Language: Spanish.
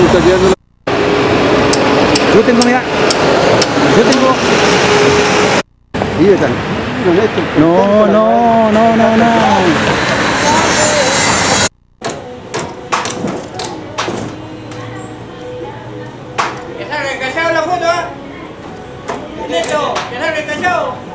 Yo tengo, mira. Yo tengo. Vive tranquilo, Néstor. No, no, no, no, no. Que salga el callado la foto, ¿eh? Neto, que salga el.